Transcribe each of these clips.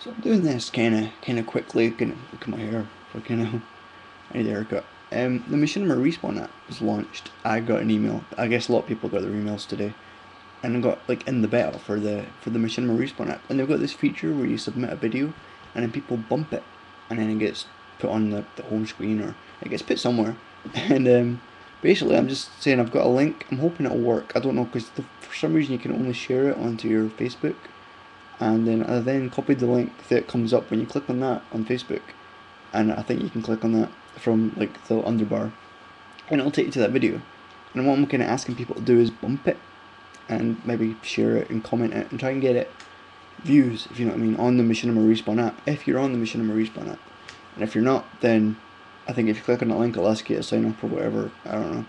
So I'm doing this kind of kind of quickly. Gonna look at my hair. Fucking hell. I need a haircut. Um, the Machinima Respawn app was launched. I got an email. I guess a lot of people got their emails today, and I got like in the beta for the for the Machinima Respawn app, and they've got this feature where you submit a video, and then people bump it, and then it gets put on the, the home screen or it gets put somewhere, and um, basically I'm just saying I've got a link. I'm hoping it'll work. I don't know because for some reason you can only share it onto your Facebook, and then I then copied the link that comes up when you click on that on Facebook, and I think you can click on that from like the underbar, and it'll take you to that video. And what I'm kind of asking people to do is bump it, and maybe share it and comment it and try and get it views, if you know what I mean, on the Machinima Respawn app. If you're on the Machinima Respawn app, and if you're not, then I think if you click on that link, it'll ask you to sign up or whatever. I don't know.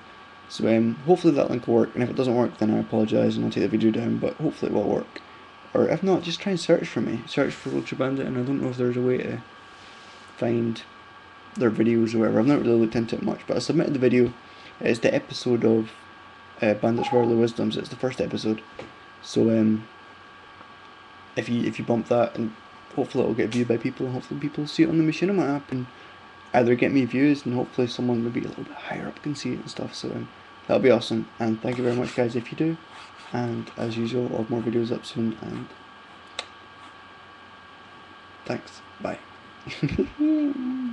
So um, hopefully that link will work, and if it doesn't work, then I apologise and I'll take the video down. But hopefully it will work. Or if not, just try and search for me. Search for Ultra Bandit, and I don't know if there's a way to find their videos or whatever. I've not really looked into it much, but I submitted the video. It's the episode of uh, Bandit's Worldly Wisdoms. It's the first episode. So um, if you if you bump that, and hopefully it'll get viewed by people, and hopefully people see it on the Machinima app, and either get me views, and hopefully someone maybe a little bit higher up can see it and stuff. So um, that'll be awesome. And thank you very much, guys, if you do. And as usual, I'll have more videos up soon. And thanks. Bye.